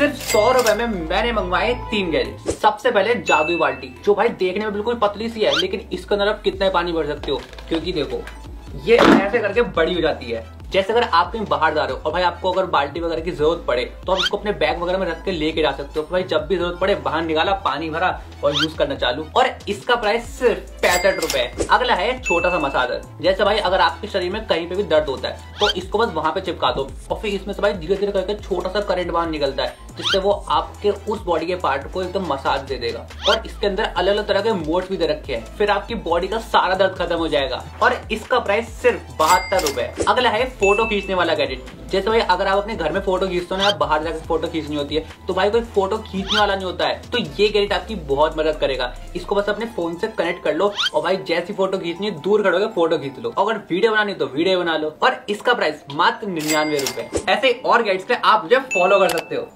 सिर्फ़ सौ रुपए में मैंने मंगवाए तीन गैजेट। सबसे पहले जादुई बाल्टी, जो भाई देखने में बिल्कुल पतली सी है, लेकिन इसके अंदर आप कितना पानी भर सकते हो? क्योंकि देखो, ये ऐसे करके बड़ी हो जाती है। जैसे अगर आप कहीं बाहर जा रहे हो और भाई आपको अगर बाल्टी वगैरह की ज़रूरत पड़े तो आप उसको अपने बैग वगैरह में रख के लेके जा सकते हो। तो भाई जब भी ज़रूरत पड़े, बाहर निकाला, पानी भरा और यूज़ करना चालू। और इसका प्राइस सिर्फ़ पैंसठ रुपए अगला है छोटा सा मसाजर जैसे भाई अगर आपके शरीर में कहीं पे भी दर्द होता है तो इसको बस वहाँ पे चिपका दो। और फिर इसमें से भाई धीरे धीरे करके छोटा सा करंट बाहर निकलता है। जिससे वो आपके उस बॉडी के पार्ट को एकदम मसाज दे देगा। और इसके अंदर अलग अलग तरह के मोड भी दे रखे हैं। फिर आपकी बॉडी का सारा दर्द खत्म हो जाएगा। और इसका प्राइस सिर्फ़ बहत्तर रुपए अगला है फ़ोटो खींचने वाला गैजेट जैसे भाई, अगर आप अपने घर में फ़ोटो खींचते हो ना, आप बाहर जाकर फ़ोटो खींचनी होती है तो भाई कोई फ़ोटो खींचने वाला नहीं होता है। तो ये गैजेट आपकी बहुत मदद करेगा। इसको बस अपने फ़ोन से कनेक्ट कर लो और भाई, जैसी फ़ोटो खींचनी दूर खड़ोगे फ़ोटो खींच लो। अगर वीडियो बनानी तो वीडियो बना लो। और इसका प्राइस मात्र निन्यानवे रुपए ऐसे और गैजेट्स पे आप मुझे फॉलो कर सकते हो।